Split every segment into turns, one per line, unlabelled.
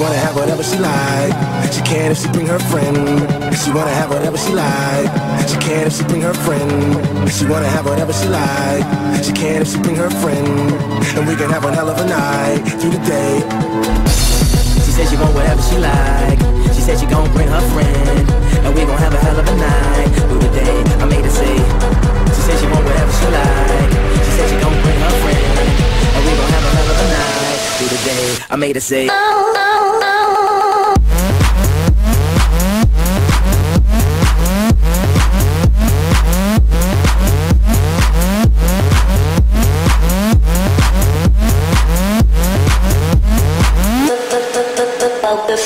wanna have whatever she like. She can if she bring her friend. She wanna have whatever she like. She can if she bring her friend. She wanna have whatever she like. She can if she bring her friend. And we can have one hell of a night through the day.
She said she want whatever she like. She said she gon' bring her friend, and we gon' have a hell of a night through the day. I made her say. She said she want whatever she like. She said she gon' bring her friend, and we gon' have a hell of a night through the day. I made her say.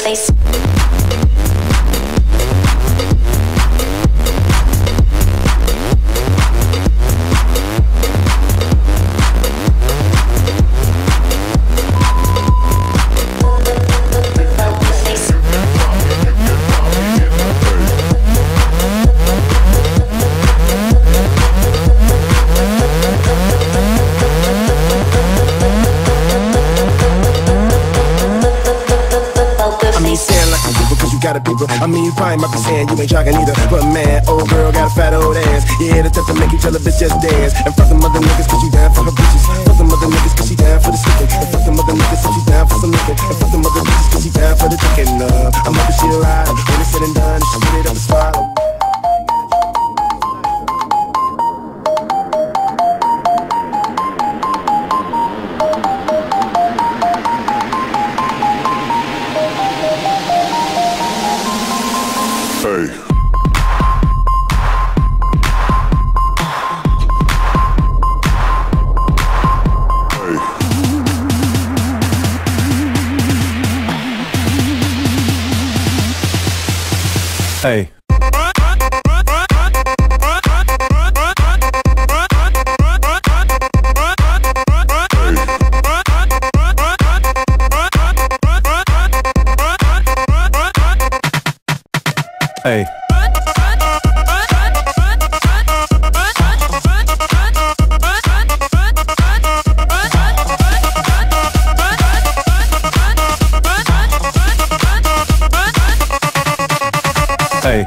Oh,
like you because you got a people. I mean, you probably might be saying you ain't jogging either. But man, old girl got a fat old ass. Yeah, the type to make you tell a bitch just dance. And fuck them other niggas cause you down for her bitches. Fuck them other niggas cause she down for the sticking. And fuck them other niggas cause she down for some licking. And fuck them other bitches cause she down for the chicken. Uh, I'm up and she a ride. When it's said and done, she get it up the spot.
Hey. Hey.
嗨